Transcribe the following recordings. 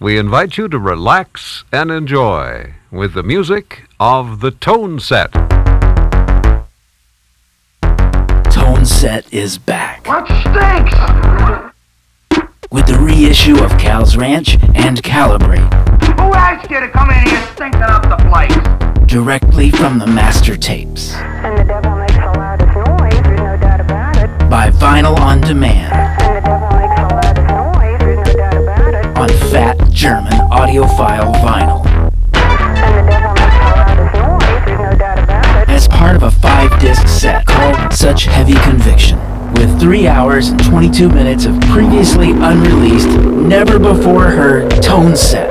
we invite you to relax and enjoy with the music of the Tone Set. Tone Set is back What stinks? with the reissue of Cal's Ranch and Calibrate Who asked you to come in here stinking up the place? directly from the master tapes And the devil makes the loudest noise, there's no doubt about it. by Vinyl on Demand about it. as part of a five disc set called Such Heavy Conviction with 3 hours and 22 minutes of previously unreleased, never before heard tone set.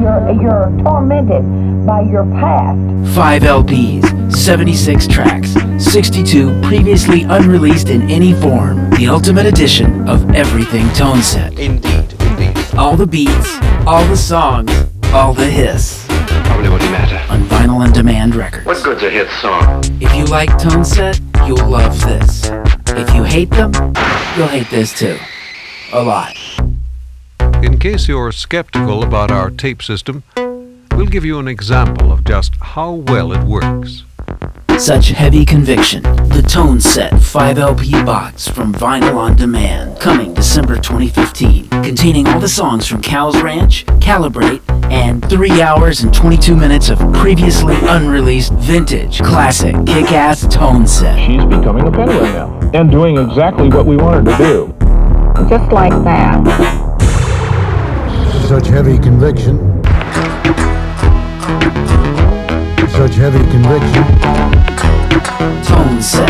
You're, you're tormented by your past. 5 LPs, 76 tracks, 62 previously unreleased in any form. The ultimate edition of everything tone set. Indeed, indeed. All the beats, all the songs, all the hiss Probably wouldn't matter. on vinyl and demand records. What good's a hit song? If you like tone set, you'll love this. If you hate them, you'll hate this too. A lot. In case you're skeptical about our tape system, we'll give you an example of just how well it works. Such heavy conviction. The Tone Set 5 LP box from Vinyl on Demand, coming December 2015, containing all the songs from Cal's Ranch, Calibrate, and 3 hours and 22 minutes of previously unreleased vintage, classic, kick ass tone set. she's becoming a peddler now and doing exactly what we want her to do. Just like that. Such heavy conviction. Such heavy conviction. Tone Set,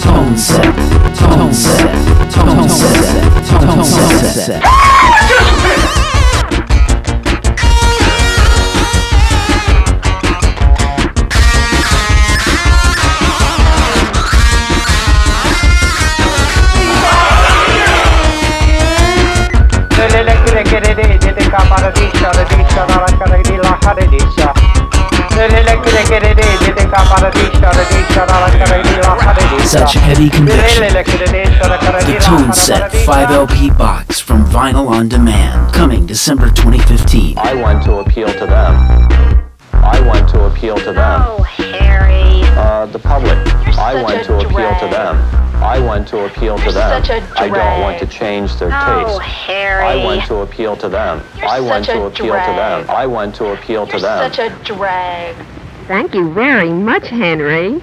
Tone Set, Tone Set, Tone Set, Tone Set. Such heavy conviction. The Tone Set 5 LP box from Vinyl on Demand, coming December 2015. I want to appeal to them. I want to appeal to them. Oh, Harry. Uh, the public. I such want a to appeal to them. I want to appeal to You're them. such a I don't want to change their Oh, taste. Harry. I want to appeal to them. You're I want such to a appeal to them. I want to appeal to You're them. such a drag. Thank you very much, Henry.